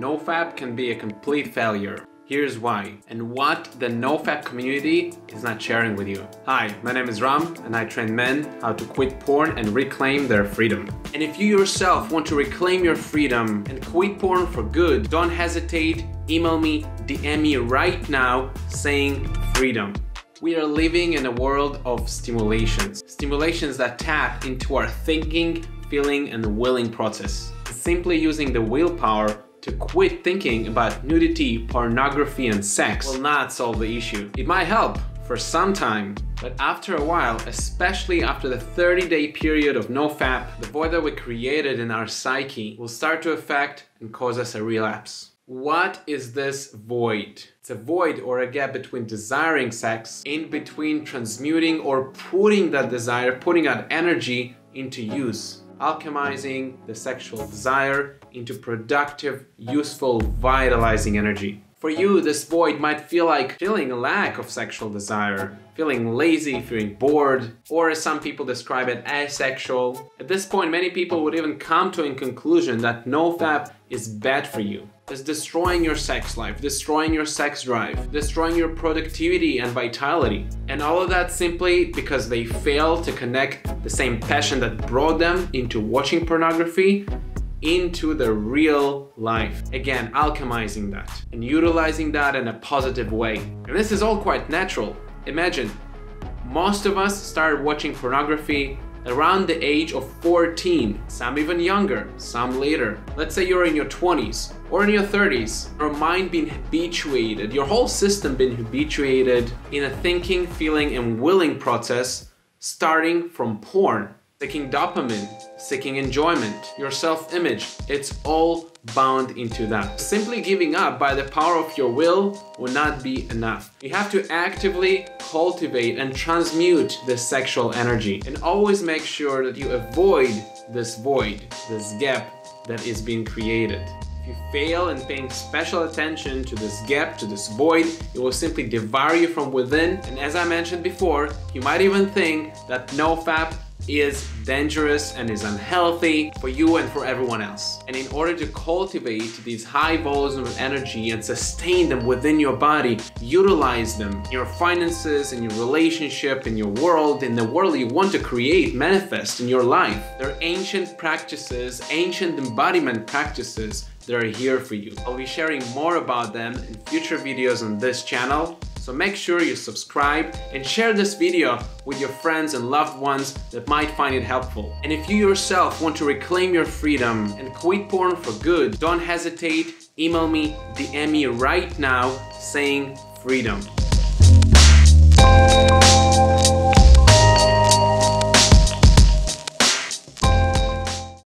NoFap can be a complete failure. Here's why, and what the NoFap community is not sharing with you. Hi, my name is Ram, and I train men how to quit porn and reclaim their freedom. And if you yourself want to reclaim your freedom and quit porn for good, don't hesitate, email me, DM me right now saying freedom. We are living in a world of stimulations. Stimulations that tap into our thinking, feeling, and willing process. Simply using the willpower to quit thinking about nudity, pornography, and sex will not solve the issue. It might help for some time, but after a while, especially after the 30 day period of nofap, the void that we created in our psyche will start to affect and cause us a relapse. What is this void? It's a void or a gap between desiring sex, in between transmuting or putting that desire, putting that energy into use alchemizing the sexual desire into productive, useful, vitalizing energy. For you, this void might feel like feeling a lack of sexual desire, feeling lazy, feeling bored, or as some people describe it, asexual. At this point, many people would even come to a conclusion that nofap is bad for you. It's destroying your sex life, destroying your sex drive, destroying your productivity and vitality. And all of that simply because they fail to connect the same passion that brought them into watching pornography into the real life. Again, alchemizing that and utilizing that in a positive way. And this is all quite natural. Imagine, most of us started watching pornography around the age of 14, some even younger, some later. Let's say you're in your 20s or in your 30s, your mind being habituated, your whole system being habituated in a thinking, feeling, and willing process starting from porn seeking dopamine, seeking enjoyment, your self-image. It's all bound into that. Simply giving up by the power of your will will not be enough. You have to actively cultivate and transmute this sexual energy and always make sure that you avoid this void, this gap that is being created. If you fail in paying special attention to this gap, to this void, it will simply devour you from within. And as I mentioned before, you might even think that NoFap is dangerous and is unhealthy for you and for everyone else. And in order to cultivate these high volumes of energy and sustain them within your body, utilize them in your finances, in your relationship, in your world, in the world you want to create, manifest in your life. They're ancient practices, ancient embodiment practices that are here for you. I'll be sharing more about them in future videos on this channel. So make sure you subscribe and share this video with your friends and loved ones that might find it helpful. And if you yourself want to reclaim your freedom and quit porn for good, don't hesitate, email me, DM me right now saying freedom.